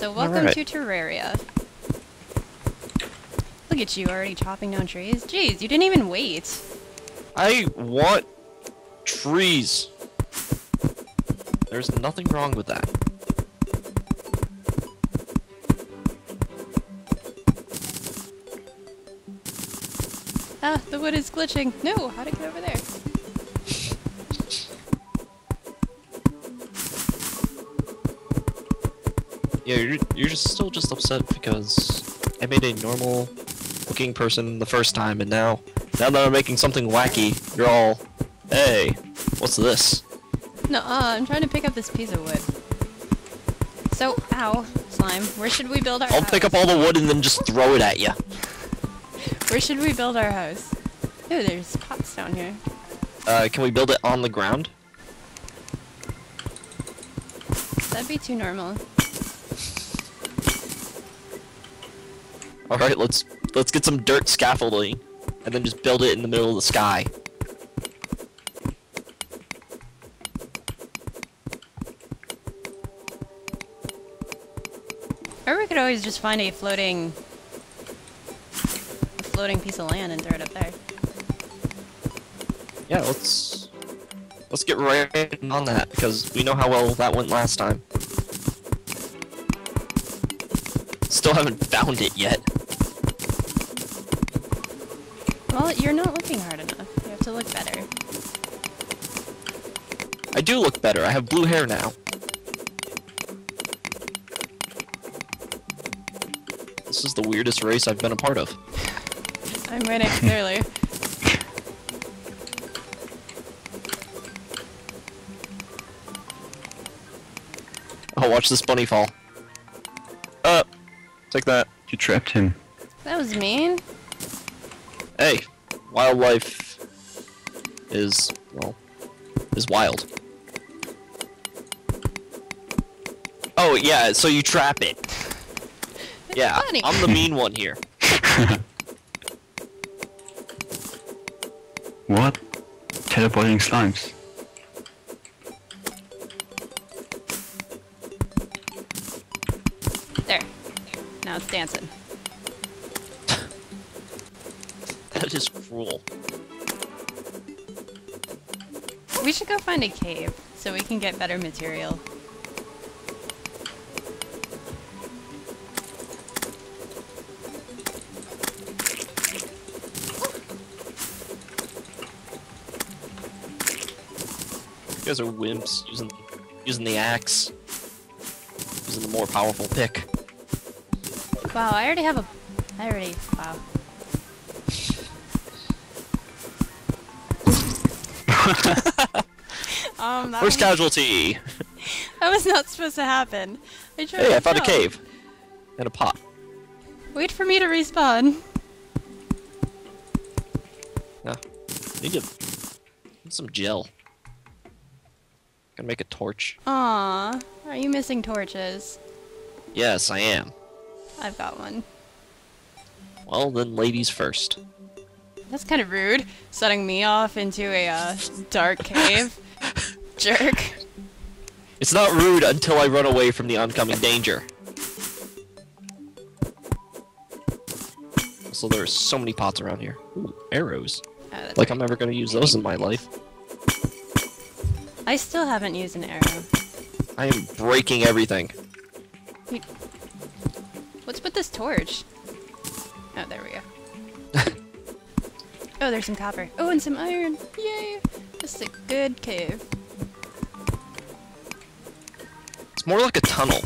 So welcome Alright. to Terraria. Look at you already chopping down trees. Jeez, you didn't even wait. I want trees. There's nothing wrong with that. Ah, the wood is glitching. No, how'd it get over there? Yeah, you're, you're just still just upset because I made a normal looking person the first time, and now, now that I'm making something wacky, you're all, hey, what's this? No, uh, I'm trying to pick up this piece of wood. So, ow, slime. Where should we build our I'll house? pick up all the wood and then just throw it at you. Where should we build our house? Oh, there's pots down here. Uh, can we build it on the ground? That'd be too normal. All right, let's let's get some dirt scaffolding, and then just build it in the middle of the sky. Or we could always just find a floating... a floating piece of land and throw it up there. Yeah, let's let's get right on that because we know how well that went last time. Still haven't found it yet. Well, you're not looking hard enough. You have to look better. I do look better. I have blue hair now. This is the weirdest race I've been a part of. I'm winning, clearly. Oh, watch this bunny fall. Uh, take that. You trapped him. That was mean. Hey, wildlife is, well, is wild. Oh, yeah, so you trap it. It's Yeah, funny. I'm the mean one here. What? Teleporting slimes. There. Now it's dancing. That is cruel. We should go find a cave so we can get better material. You guys are wimps using using the axe. Using the more powerful pick. Wow, I already have a... I already... Wow. um, was, casualty! that was not supposed to happen. I tried Hey, I found a cave. And a pot. Wait for me to respawn. Yeah. Need to need some gel. Gonna make a torch. Aw, are you missing torches? Yes, I am. I've got one. Well, then ladies first. That's kind of rude, setting me off into a uh, dark cave. Jerk. It's not rude until I run away from the oncoming danger. Also, there are so many pots around here. Ooh, arrows. Oh, Like right. I'm ever gonna use those in my life. I still haven't used an arrow. I am breaking everything. What's with this torch? Oh, there we go. Oh, there's some copper. Oh, and some iron. Yay! This is a good cave. It's more like a tunnel.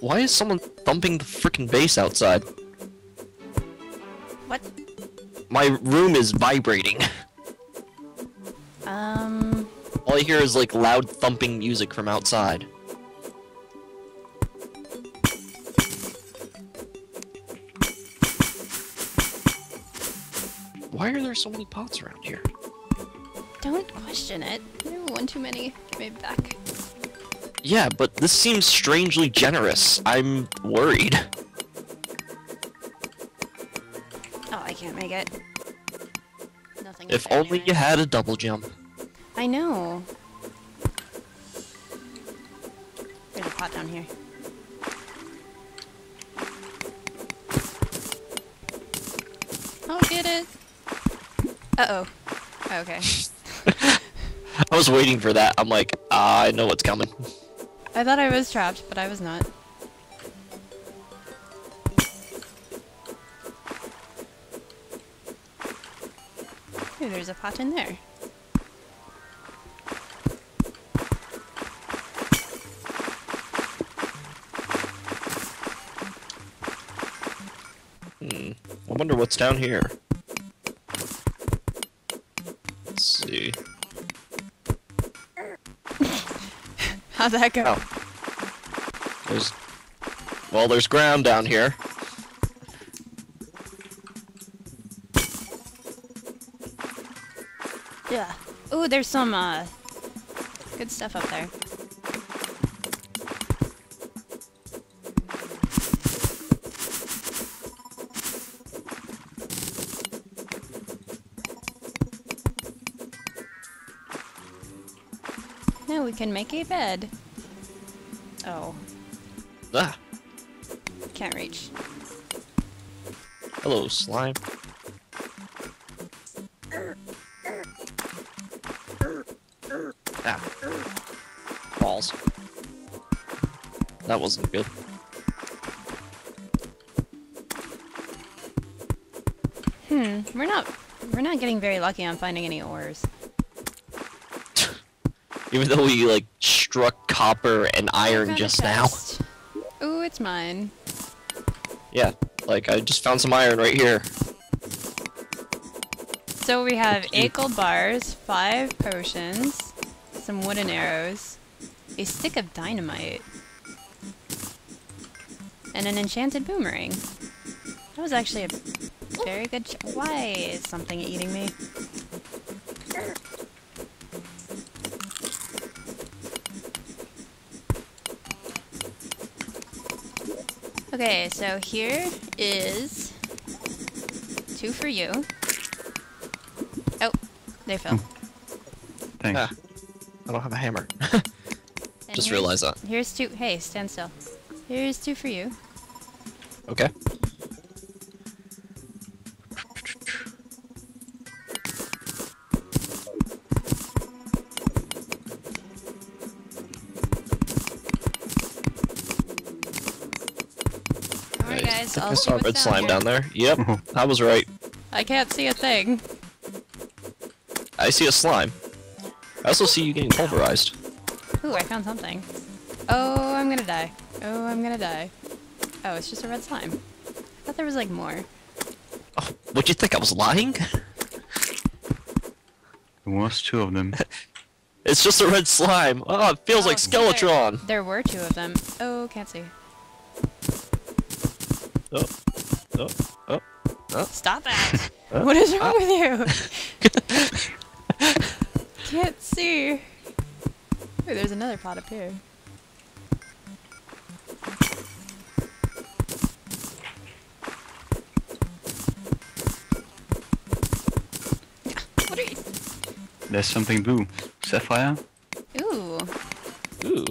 Why is someone thumping the freaking bass outside? What? My room is vibrating. Um. All I I hear is like loud thumping music from outside. Why are there so many pots around here? Don't question it. One too many. Give me back. Yeah, but this seems strangely generous. I'm worried. Oh, I can't make it. Nothing. If only you had a double jump. I know. There's a pot down here. I'll get it. Uh oh. Okay. I was waiting for that. I'm like, ah, I know what's coming. I thought I was trapped, but I was not. Ooh, there's a pot in there. Hmm. I wonder what's down here. How'd that go? Oh. There's. Well, there's ground down here. Yeah. Ooh, there's some, uh, good stuff up there. We can make a bed. Oh, Ah, can't reach. hello, slime. Ah. Balls. That wasn't good. Hmm, we're not, we're not getting very lucky on finding any ores. Even though we, like, struck copper and iron just now. Ooh, it's mine. Yeah, like, I just found some iron right here. So we have eight gold bars, five potions, some wooden arrows, a stick of dynamite, and an enchanted boomerang. That was actually a very good. Ch- Why is something eating me? Okay, so here is two for you. Oh, they fell. Thanks. Ah, I don't have a hammer. Just here's- realized that. Here's two. Hey, stand still. Here's two for you. Okay. Think I'll I saw what's red slime here. down there. Yep, I was right. I can't see a thing. I see a slime. I also see you getting pulverized. Ooh, I found something. Oh, I'm gonna die. Oh, I'm gonna die. Oh, it's just a red slime. I thought there was like more. Oh, what'd you think? I was lying? There was two of them. It's just a red slime. Oh, it feels Oh, like there- Skeletron. There were two of them. Oh, can't see. Oh, oh, oh, oh. Stop it! What is wrong Ah. with you? can't see. Ooh, there's another pot up here. What are you? There's something blue. Sapphire? Ooh. Ooh.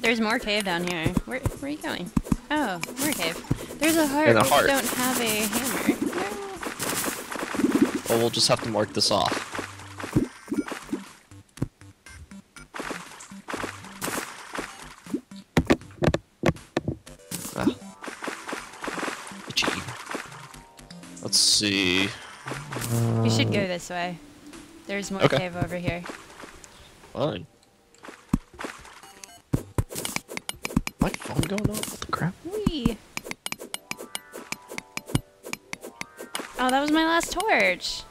There's more cave down here. Where, where are you going? Oh, more cave. There's a heart. And a we heart. don't have a hammer. No. Well, we'll just have to mark this off. Ah. see. We should go this way. There's more Okay. cave over here. Fine. My phone going off? What the crap? Whee! Oh, that was my last torch.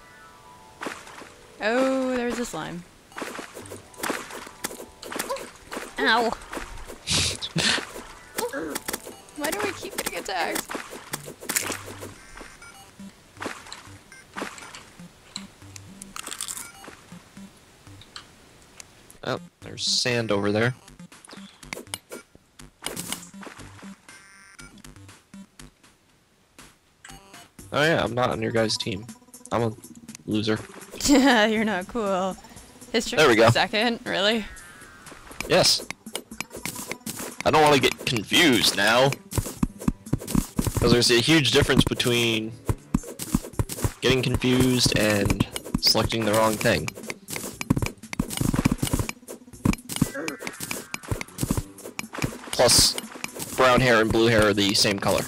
Oh, there's a slime. Ow! Why do I keep getting attacked? There's sand over there. Oh yeah, I'm not on your guys' team. I'm a loser. Yeah, You're not cool. History There we go. second, really? Yes. I don't want to get confused now. Because there's a huge difference between getting confused and selecting the wrong thing. Plus, brown hair and blue hair are the same color.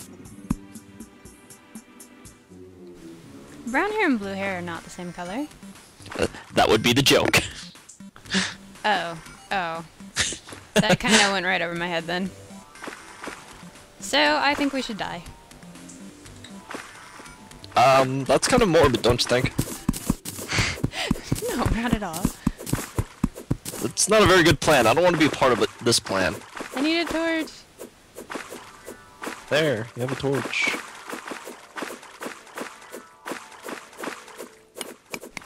Brown hair and blue hair are not the same color. Uh, that would be the joke. Oh, oh. That kind of went right over my head then. So, I think we should die. Um, that's kind of morbid, don't you think? No, not at all. It's not a very good plan. I don't want to be a part of it, this plan. I need a torch. There, you have a torch.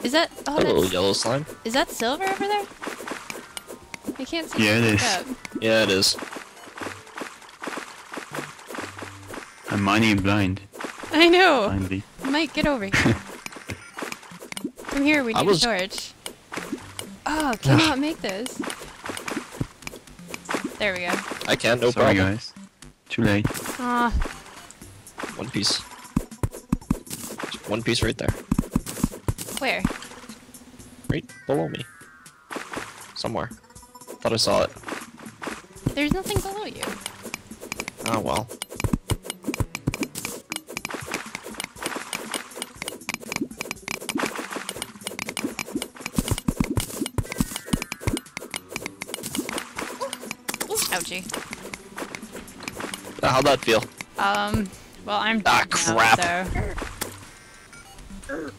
Is that oh Hello, that's, yellow slime. is that silver over there? I can't see. Yeah, it what's is. up. Yeah, it is. I'm mining blind. I know. Blindly. Mike, get over here. Come here, we I need was- a torch. Oh, cannot make this. There we go. I can, no Sorry, problem. guys. Too late. Ah. One piece. Just one piece right there. where? Right below me. Somewhere. Thought I saw it. There's nothing below you. Oh well. Ouchie. Uh, How'd that feel? Um, well, I'm Ah, dead now, crap. so.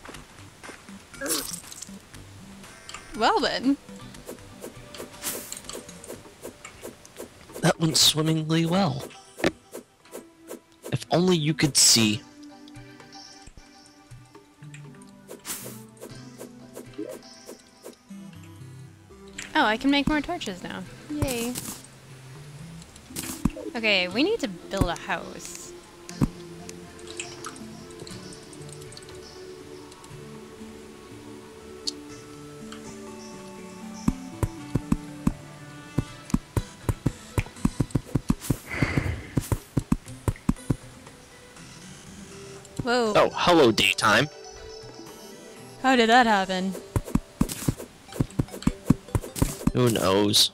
Well then. That went swimmingly well. If only you could see. Oh, I can make more torches now. Yay. Okay, we need to build a house. Whoa. Oh, hello, daytime. How did that happen? Who knows?